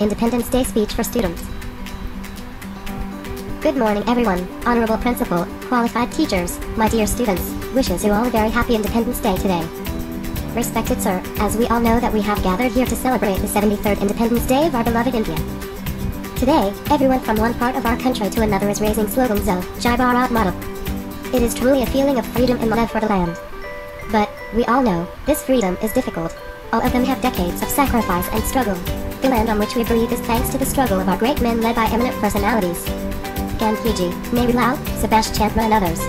Independence Day speech for students. Good morning everyone, honorable principal, qualified teachers, my dear students, wishes you all a very happy Independence Day today. Respected sir, as we all know that we have gathered here to celebrate the 73rd Independence Day of our beloved India. Today, everyone from one part of our country to another is raising slogans of Jai Bharat Mata. It is truly a feeling of freedom and love for the land. But, we all know, this freedom is difficult. All of them have decades of sacrifice and struggle. The land on which we breathe is thanks to the struggle of our great men led by eminent personalities. Gandhiji, Nehru Lal, Subhash Chandra and others.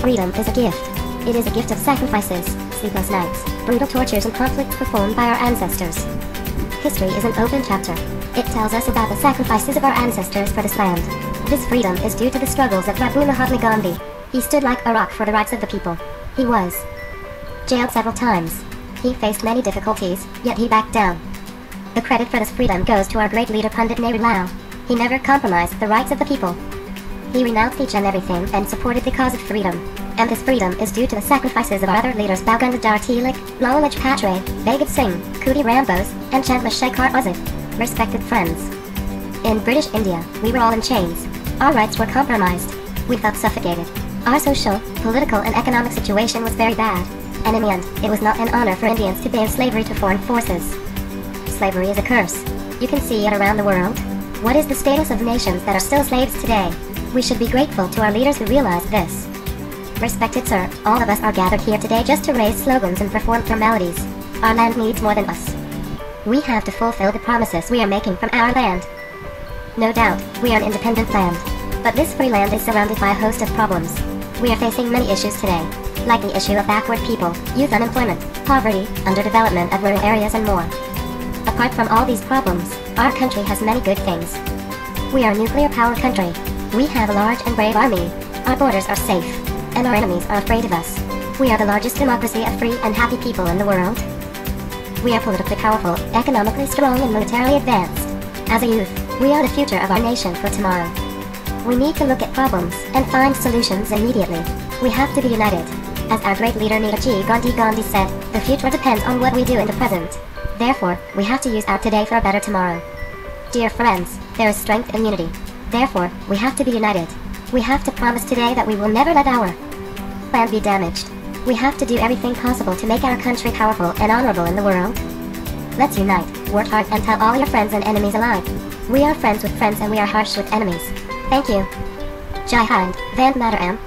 Freedom is a gift. It is a gift of sacrifices, sleepless nights, brutal tortures and conflicts performed by our ancestors. History is an open chapter. It tells us about the sacrifices of our ancestors for this land. This freedom is due to the struggles of Bapu Mahatma Gandhi. He stood like a rock for the rights of the people. He was jailed several times. He faced many difficulties, yet he backed down. The credit for this freedom goes to our great leader Pandit Nehru Lal. He never compromised the rights of the people. He renounced each and everything and supported the cause of freedom. And this freedom is due to the sacrifices of our other leaders Bal Gangadhar Tilak, Lala Lajpat Bhagat Singh, Khudiram Bose, and Chandrasekhar Azad. Respected friends. In British India, we were all in chains. Our rights were compromised. We felt suffocated. Our social, political, and economic situation was very bad. And in the end, it was not an honor for Indians to be in slavery to foreign forces. Slavery is a curse. You can see it around the world. What is the status of nations that are still slaves today? We should be grateful to our leaders who realized this. Respected sir, all of us are gathered here today just to raise slogans and perform formalities. Our land needs more than us. We have to fulfill the promises we are making from our land. No doubt, we are an independent land. But this free land is surrounded by a host of problems. We are facing many issues today, like the issue of backward people, youth unemployment, poverty, underdevelopment of rural areas and more. Apart from all these problems, our country has many good things. We are a nuclear power country. We have a large and brave army. Our borders are safe. And our enemies are afraid of us. We are the largest democracy of free and happy people in the world. We are politically powerful, economically strong and militarily advanced. As a youth, we are the future of our nation for tomorrow. We need to look at problems and find solutions immediately. We have to be united. As our great leader Netaji Gandhi Gandhi said, the future depends on what we do in the present. Therefore, we have to use our today for a better tomorrow. Dear friends, there is strength in unity. Therefore, we have to be united. We have to promise today that we will never let our land be damaged. We have to do everything possible to make our country powerful and honorable in the world. Let's unite, work hard and tell all your friends and enemies alike. We are friends with friends and we are harsh with enemies. Thank you. Jai Hind, Vande Mataram,